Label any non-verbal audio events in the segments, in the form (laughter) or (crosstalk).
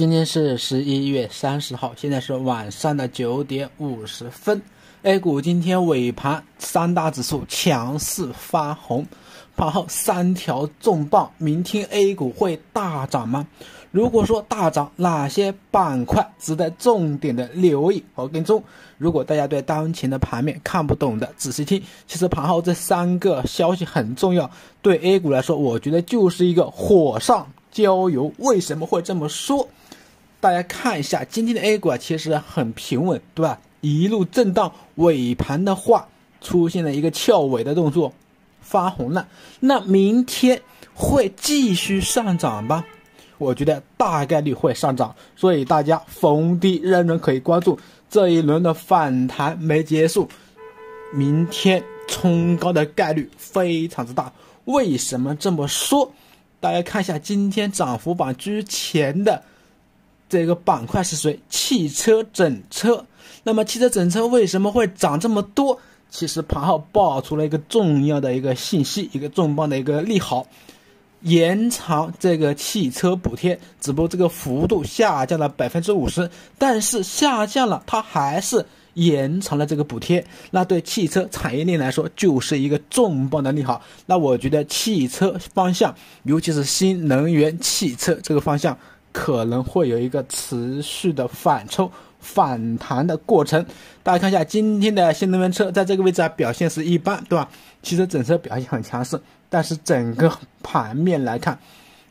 今天是十一月三十号，现在是晚上的九点五十分。A 股今天尾盘三大指数强势发红，盘后三条重磅。明天 A 股会大涨吗？如果说大涨，哪些板块值得重点的留意和跟踪？如果大家对当前的盘面看不懂的，仔细听。其实盘后这三个消息很重要，对 A 股来说，我觉得就是一个火上浇油。为什么会这么说？大家看一下今天的 A 股啊，其实很平稳，对吧？一路震荡，尾盘的话出现了一个翘尾的动作，发红了。那明天会继续上涨吧？我觉得大概率会上涨，所以大家逢低仍然可以关注这一轮的反弹没结束，明天冲高的概率非常之大。为什么这么说？大家看一下今天涨幅榜之前的。这个板块是谁？汽车整车。那么汽车整车为什么会涨这么多？其实盘后爆出了一个重要的一个信息，一个重磅的一个利好，延长这个汽车补贴，只不过这个幅度下降了百分之五十，但是下降了，它还是延长了这个补贴。那对汽车产业链来说，就是一个重磅的利好。那我觉得汽车方向，尤其是新能源汽车这个方向。可能会有一个持续的反抽反弹的过程。大家看一下今天的新能源车在这个位置啊表现是一般，对吧？其实整车表现很强势，但是整个盘面来看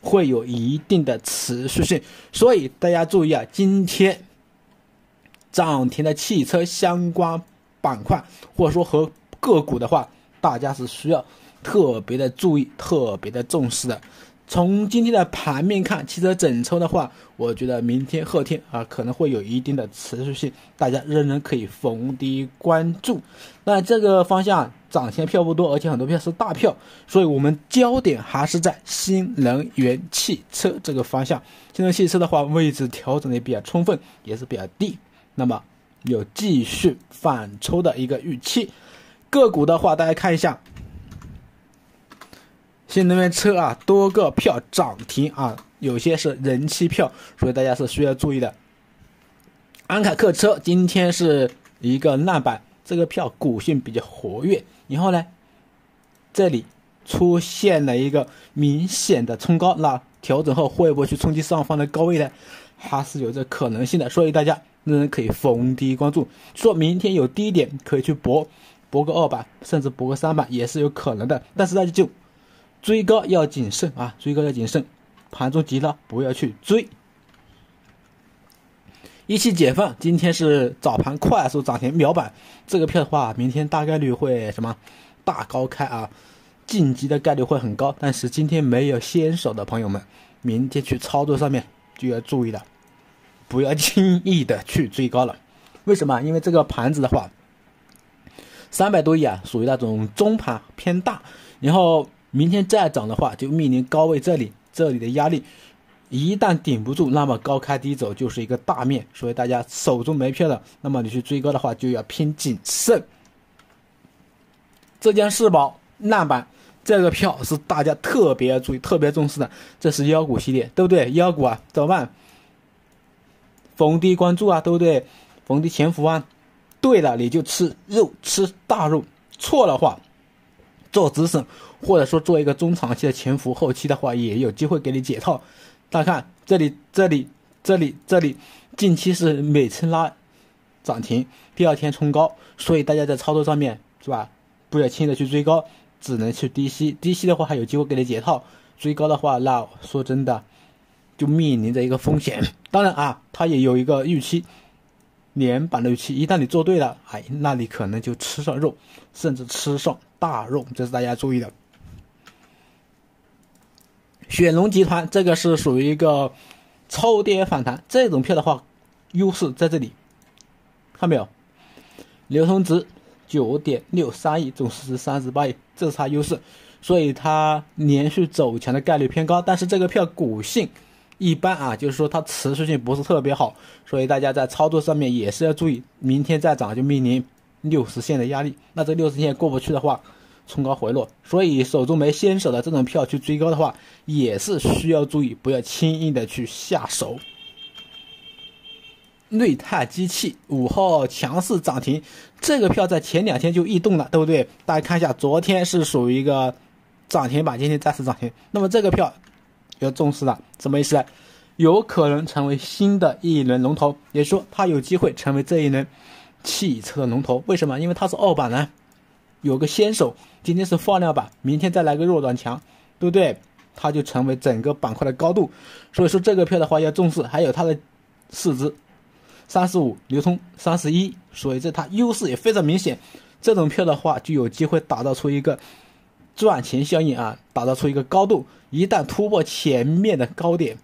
会有一定的持续性。所以大家注意啊，今天涨停的汽车相关板块或者说和个股的话，大家是需要特别的注意、特别的重视的。从今天的盘面看，汽车整车的话，我觉得明天、后天啊可能会有一定的持续性，大家仍然可以逢低关注。那这个方向涨钱票不多，而且很多票是大票，所以我们焦点还是在新能源汽车这个方向。新能源汽车的话，位置调整的比较充分，也是比较低，那么有继续反抽的一个预期。个股的话，大家看一下。新能源车啊，多个票涨停啊，有些是人气票，所以大家是需要注意的。安凯客车今天是一个烂板，这个票股性比较活跃，然后呢，这里出现了一个明显的冲高，那调整后会不会去冲击上方的高位呢？还是有这可能性的，所以大家仍然可以逢低关注，说明天有低点可以去博，博个二板，甚至博个三板也是有可能的，但是大家就。追高要谨慎啊！追高要谨慎，盘中急了不要去追。一汽解放今天是早盘快速涨停秒板，这个票的话，明天大概率会什么大高开啊？晋级的概率会很高。但是今天没有先手的朋友们，明天去操作上面就要注意了，不要轻易的去追高了。为什么？因为这个盘子的话，三百多亿啊，属于那种中盘偏大，然后。明天再涨的话，就面临高位这里，这里的压力，一旦顶不住，那么高开低走就是一个大面。所以大家手中没票的，那么你去追高的话就要偏谨慎。浙江世宝烂板这个票是大家特别注意、特别重视的，这是妖股系列，对不对？妖股啊，怎么办？逢低关注啊，对不对？逢低潜伏啊，对了，你就吃肉，吃大肉；错的话。做止损，或者说做一个中长期的潜伏，后期的话也有机会给你解套。大家看这里，这里，这里，这里，近期是每次拉涨停，第二天冲高，所以大家在操作上面是吧？不要轻易的去追高，只能去低吸。低吸的话还有机会给你解套，追高的话，那说真的就面临着一个风险。当然啊，它也有一个预期。连板的预期，一旦你做对了，哎，那你可能就吃上肉，甚至吃上大肉，这是大家注意的。雪龙集团这个是属于一个超跌反弹，这种票的话，优势在这里，看没有？流通值九点六三亿，总市值三十八亿，这是它优势，所以它连续走强的概率偏高。但是这个票股性。一般啊，就是说它持续性不是特别好，所以大家在操作上面也是要注意，明天再涨就面临六十线的压力，那这六十线过不去的话，冲高回落，所以手中没先手的这种票去追高的话，也是需要注意，不要轻易的去下手。瑞泰机器五号强势涨停，这个票在前两天就异动了，对不对？大家看一下，昨天是属于一个涨停板，今天再次涨停。那么这个票要重视了，什么意思呢？有可能成为新的一轮龙头，也说它有机会成为这一轮汽车龙头。为什么？因为它是二板呢，有个先手，今天是放量板，明天再来个弱转强，对不对？它就成为整个板块的高度。所以说这个票的话要重视，还有它的市值。三十五流通三十一，所以这它优势也非常明显。这种票的话就有机会打造出一个赚钱效应啊，打造出一个高度。一旦突破前面的高点，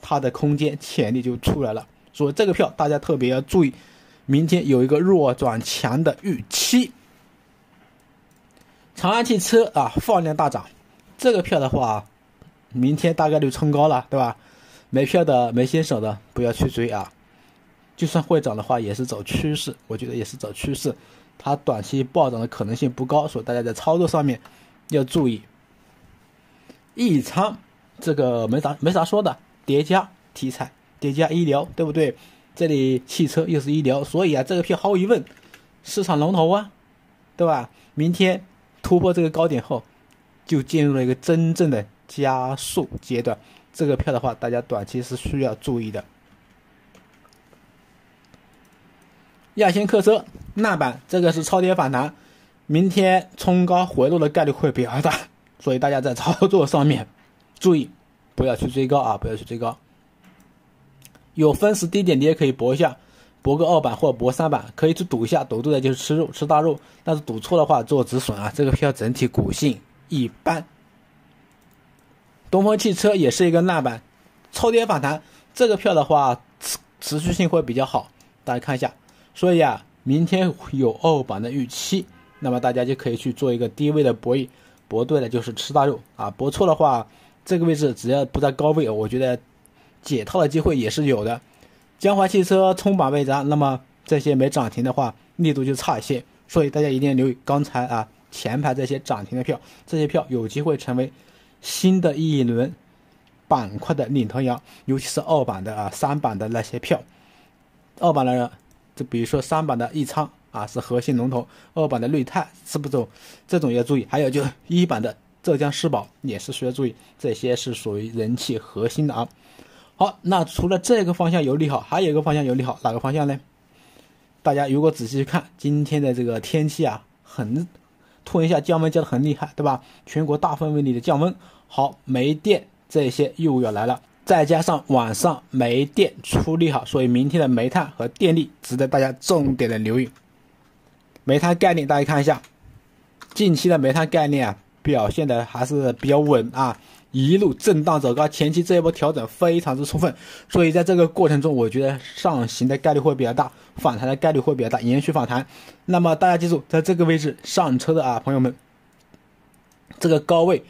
它的空间潜力就出来了。所以这个票大家特别要注意，明天有一个弱转强的预期。长安汽车啊，放量大涨，这个票的话，明天大概率冲高了，对吧？没票的、没先手的不要去追啊。就算会涨的话，也是走趋势，我觉得也是走趋势，它短期暴涨的可能性不高，所以大家在操作上面要注意。异仓这个没啥没啥说的，叠加题材，叠加医疗，对不对？这里汽车又是医疗，所以啊，这个票毫无疑问，市场龙头啊，对吧？明天突破这个高点后，就进入了一个真正的加速阶段，这个票的话，大家短期是需要注意的。亚星客车烂板，这个是超跌反弹，明天冲高回落的概率会比较大，(laughs) 所以大家在操作上面 (laughs) 注意，不要去追高啊，不要去追高。有分时低点你也可以博一下，博个二板或者博三板，可以去赌一下，赌对的就是吃肉吃大肉，但是赌错的话做止损啊。这个票整体股性一般。东风汽车也是一个烂板，超跌反弹，这个票的话持持续性会比较好，大家看一下。所以啊，明天有二板的预期，那么大家就可以去做一个低位的博弈，博对了就是吃大肉啊，博错的话，这个位置只要不在高位，我觉得解套的机会也是有的。江淮汽车冲板未涨，那么这些没涨停的话，力度就差一些，所以大家一定要留意刚才啊前排这些涨停的票，这些票有机会成为新的一轮板块的领头羊，尤其是二板的啊三板的那些票，二板的。就比如说三板的易昌啊，是核心龙头；二板的瑞泰是不走，这种要注意。还有就 (laughs) 一板的浙江世宝也是需要注意，这些是属于人气核心的啊。好，那除了这个方向有利好，还有一个方向有利好，哪个方向呢？大家如果仔细去看今天的这个天气啊，很突然一下降温降的很厉害，对吧？全国大范围内的降温，好，煤电这些又要来了。再加上晚上煤电出利好，所以明天的煤炭和电力值得大家重点的留意。煤炭概念，大家看一下，近期的煤炭概念，表现的还是比较稳啊，一路震荡走高。前期这一波调整非常之充分，所以在这个过程中，我觉得上行的概率会比较大，反弹的概率会比较大，延续反弹。那么大家记住，在这个位置上车的啊，朋友们，这个高位。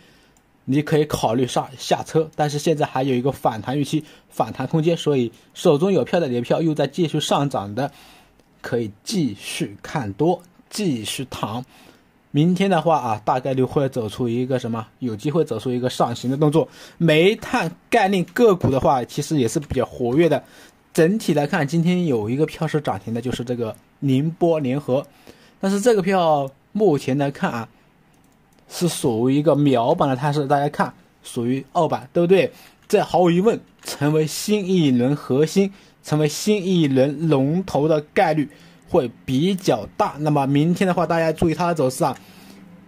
你可以考虑上下车，但是现在还有一个反弹预期、反弹空间，所以手中有票的，你的票又在继续上涨的，可以继续看多，继续躺。明天的话啊，大概率会走出一个什么？有机会走出一个上行的动作。煤炭概念个股的话，其实也是比较活跃的。整体来看，今天有一个票是涨停的，就是这个宁波联合，但是这个票目前来看啊。是属于一个秒板的态势，大家看，属于二板，对不对？这毫无疑问，成为新一轮核心，成为新一轮龙头的概率会比较大。那么明天的话，大家注意它的走势啊，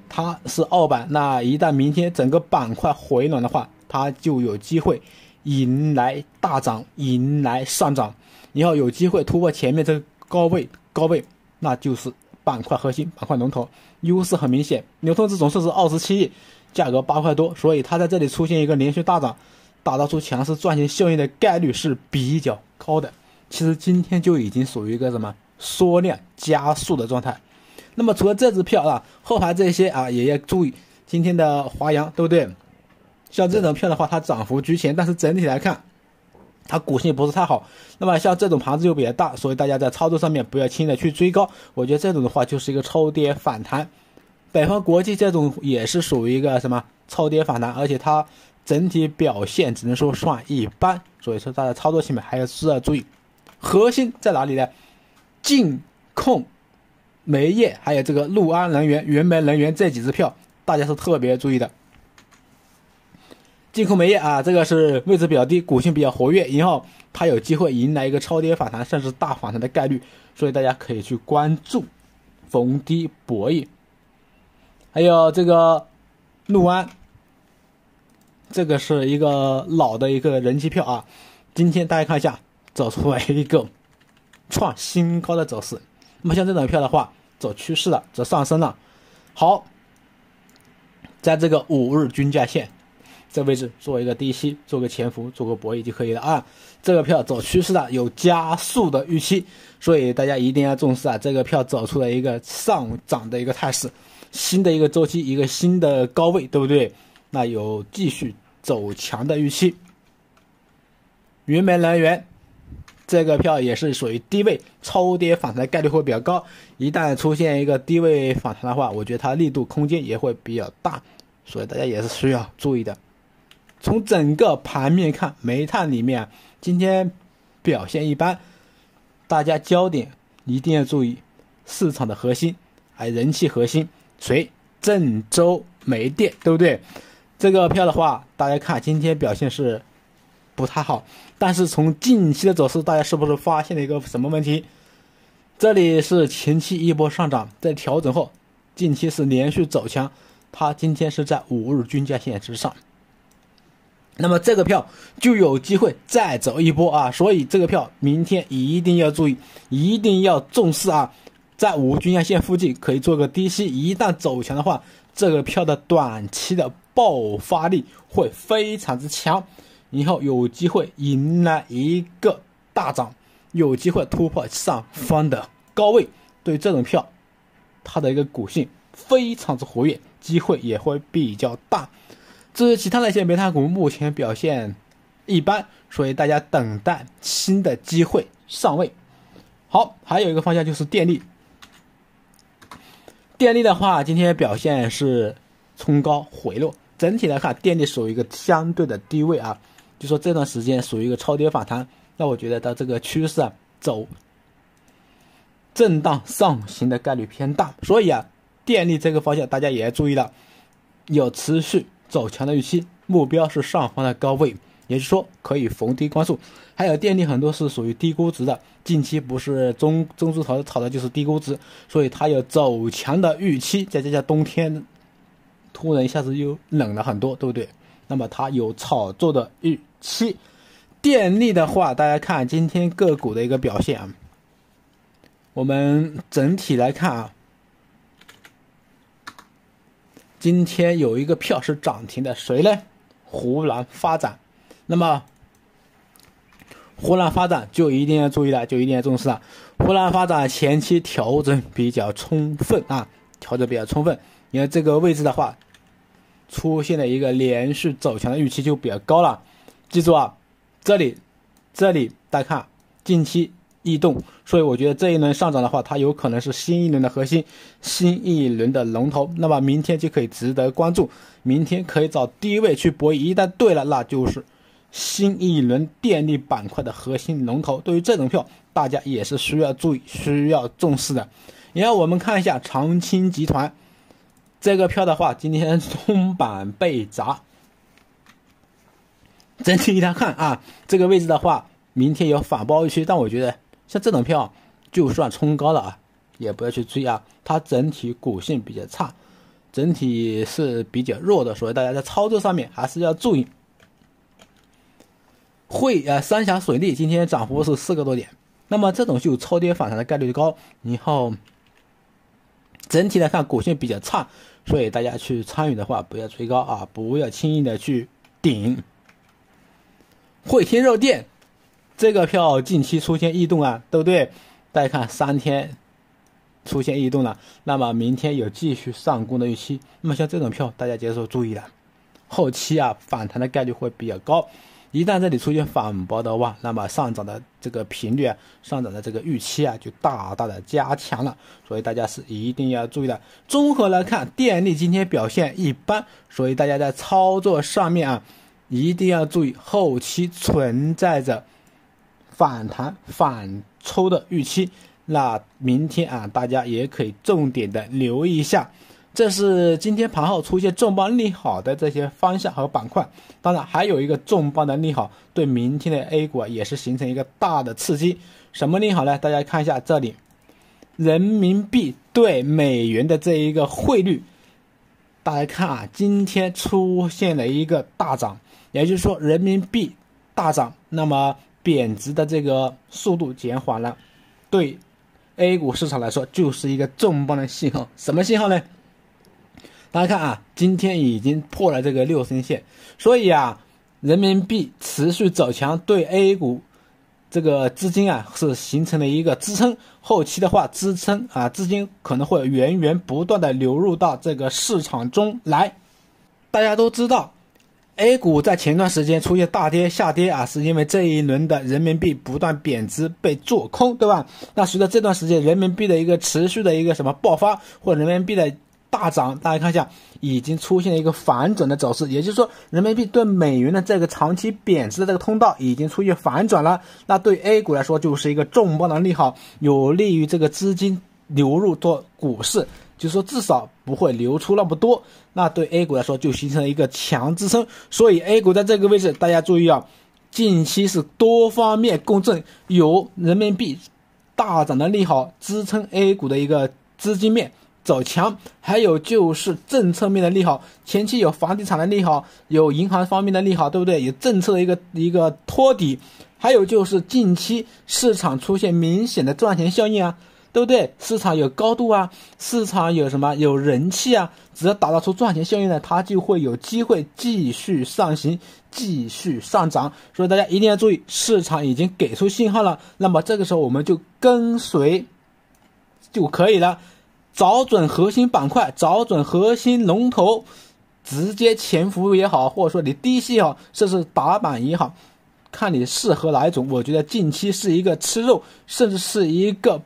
它是二板，那一旦明天整个板块回暖的话，它就有机会迎来大涨，迎来上涨，以后有机会突破前面这个高位，高位，那就是。板块核心，板块龙头，优势很明显。流通值总数是二十七亿，价格八块多，所以它在这里出现一个连续大涨，打造出强势赚钱效应的概率是比较高的。其实今天就已经属于一个什么缩量加速的状态。那么除了这支票啊，后排这些啊也要注意。今天的华阳对不对？像这种票的话，它涨幅居前，但是整体来看。它股性不是太好，那么像这种盘子又比较大，所以大家在操作上面不要轻易的去追高。我觉得这种的话就是一个超跌反弹。北方国际这种也是属于一个什么超跌反弹，而且它整体表现只能说算一般，所以说大家操作起面还是要注意。核心在哪里呢？晋控煤业，还有这个陆安能源、原煤能源这几只票，大家是特别注意的。晋控煤业啊，这个是位置比较低，股性比较活跃，以后它有机会迎来一个超跌反弹，甚至大反弹的概率，所以大家可以去关注逢低博弈。还有这个陆安，这个是一个老的一个人气票啊。今天大家看一下，走出来一个创新高的走势。那么像这种票的话，走趋势了，走上升了。好，在这个五日均价线这位置做一个低吸，做个潜伏，做个博弈就可以了啊。这个票走趋势的，有加速的预期，所以大家一定要重视啊。这个票走出了一个上涨的一个态势。新的一个周期，一个新的高位，对不对？那有继续走强的预期。云煤能源这个票也是属于低位超跌反弹概率会比较高。一旦出现一个低位反弹的话，我觉得它力度空间也会比较大，所以大家也是需要注意的。从整个盘面看，煤炭里面今天表现一般，大家焦点一定要注意市场的核心，还人气核心。谁？郑州煤电，对不对？这个票的话，大家看今天表现是不太好，但是从近期的走势，大家是不是发现了一个什么问题？这里是前期一波上涨，在调整后，近期是连续走强，它今天是在五日均价线之上，那么这个票就有机会再走一波啊！所以这个票明天一定要注意，一定要重视啊！在五均价线附近可以做个低吸，一旦走强的话，这个票的短期的爆发力会非常之强，以后有机会迎来一个大涨，有机会突破上方的高位。对这种票，它的一个股性非常之活跃，机会也会比较大。至于其他的一些煤炭股，目前表现一般，所以大家等待新的机会上位。好，还有一个方向就是电力。电力的话，今天表现是冲高回落，整体来看，电力属于一个相对的低位啊，就说这段时间属于一个超跌反弹，那我觉得它这个趋势啊走震荡上行的概率偏大，所以啊，电力这个方向大家也要注意了，有持续走强的预期，目标是上方的高位。也就是说，可以逢低关注。还有电力很多是属于低估值的，近期不是中中字头炒的就是低估值，所以它有走强的预期。再加上冬天突然一下子又冷了很多，对不对？那么它有炒作的预期。电力的话，大家看今天个股的一个表现啊，我们整体来看啊，今天有一个票是涨停的，谁呢？湖南发展。那么，湖南发展就一定要注意了，就一定要重视了。湖南发展前期调整比较充分啊，调整比较充分。你看这个位置的话，出现了一个连续走强的预期就比较高了。记住啊，这里，这里大家看近期异动，所以我觉得这一轮上涨的话，它有可能是新一轮的核心，新一轮的龙头。那么明天就可以值得关注，明天可以找低位去博弈。一旦对了，那就是。新一轮电力板块的核心龙头，对于这种票，大家也是需要注意、需要重视的。然后我们看一下长青集团这个票的话，今天中板被砸。整体来看啊，这个位置的话，明天有反包预期，但我觉得像这种票，就算冲高了啊，也不要去追啊。它整体股性比较差，整体是比较弱的，所以大家在操作上面还是要注意。汇呃三峡水利今天涨幅是四个多点，那么这种就超跌反弹的概率高。然后整体来看股性比较差，所以大家去参与的话不要追高啊，不要轻易的去顶。汇天肉店这个票近期出现异动啊，对不对？大家看三天出现异动了，那么明天有继续上攻的预期。那么像这种票大家接受注意了，后期啊反弹的概率会比较高。一旦这里出现反驳的话，那么上涨的这个频率啊，上涨的这个预期啊，就大大的加强了。所以大家是一定要注意的。综合来看，电力今天表现一般，所以大家在操作上面啊，一定要注意后期存在着反弹反抽的预期。那明天啊，大家也可以重点的留意一下。这是今天盘后出现重磅利好的这些方向和板块。当然，还有一个重磅的利好，对明天的 A 股也是形成一个大的刺激。什么利好呢？大家看一下这里，人民币对美元的这一个汇率。大家看啊，今天出现了一个大涨，也就是说人民币大涨，那么贬值的这个速度减缓了，对 A 股市场来说就是一个重磅的信号。什么信号呢？大家看啊，今天已经破了这个六升线，所以啊，人民币持续走强，对 A 股。这个资金啊是形成了一个支撑，后期的话支撑啊资金可能会源源不断的流入到这个市场中来。大家都知道，A 股在前段时间出现大跌下跌啊，是因为这一轮的人民币不断贬值被做空，对吧？那随着这段时间人民币的一个持续的一个什么爆发，或人民币的。大涨，大家看一下，已经出现了一个反转的走势，也就是说，人民币对美元的这个长期贬值的这个通道已经出现反转了。那对 A 股来说，就是一个重磅的利好，有利于这个资金流入做股市，就是说至少不会流出那么多。那对 A 股来说，就形成了一个强支撑。所以 A 股在这个位置，大家注意啊，近期是多方面共振，有人民币大涨的利好支撑 A 股的一个资金面。走强，还有就是政策面的利好，前期有房地产的利好，有银行方面的利好，对不对？有政策的一个一个托底，还有就是近期市场出现明显的赚钱效应啊，对不对？市场有高度啊，市场有什么有人气啊？只要打造出赚钱效应呢，它就会有机会继续上行，继续上涨。所以大家一定要注意，市场已经给出信号了，那么这个时候我们就跟随就可以了。找准核心板块，找准核心龙头，直接潜伏也好，或者说你低吸也好，甚至打板也好，看你适合哪一种。我觉得近期是一个吃肉，甚至是一个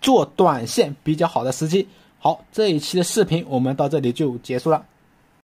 做短线比较好的时机。好，这一期的视频我们到这里就结束了。